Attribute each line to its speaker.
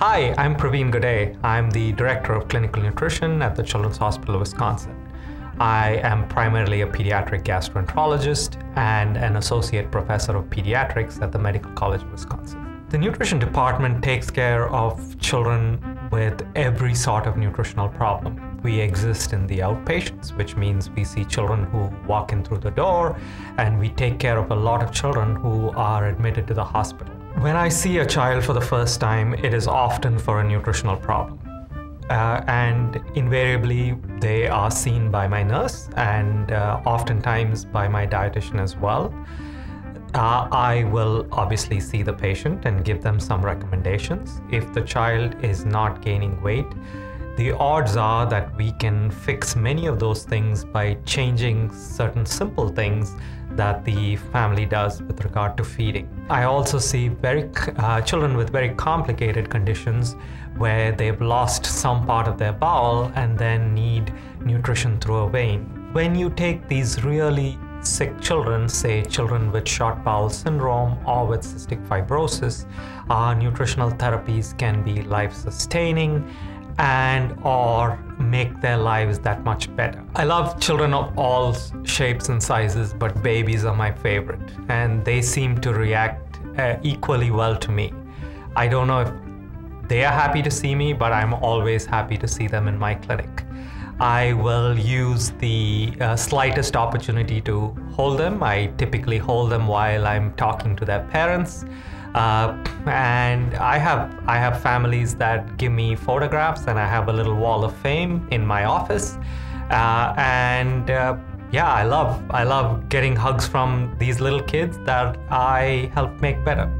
Speaker 1: Hi, I'm Praveen Goday. I'm the Director of Clinical Nutrition at the Children's Hospital of Wisconsin. I am primarily a pediatric gastroenterologist and an associate professor of pediatrics at the Medical College of Wisconsin. The nutrition department takes care of children with every sort of nutritional problem. We exist in the outpatients, which means we see children who walk in through the door, and we take care of a lot of children who are admitted to the hospital. When I see a child for the first time, it is often for a nutritional problem. Uh, and invariably they are seen by my nurse and uh, oftentimes by my dietitian as well. Uh, I will obviously see the patient and give them some recommendations. If the child is not gaining weight, the odds are that we can fix many of those things by changing certain simple things that the family does with regard to feeding. I also see very uh, children with very complicated conditions where they've lost some part of their bowel and then need nutrition through a vein. When you take these really sick children, say children with short bowel syndrome or with cystic fibrosis, our nutritional therapies can be life sustaining and or make their lives that much better. I love children of all shapes and sizes, but babies are my favorite and they seem to react uh, equally well to me. I don't know if they are happy to see me, but I'm always happy to see them in my clinic. I will use the uh, slightest opportunity to hold them. I typically hold them while I'm talking to their parents. Uh, and I have I have families that give me photographs, and I have a little wall of fame in my office. Uh, and uh, yeah, I love I love getting hugs from these little kids that I help make better.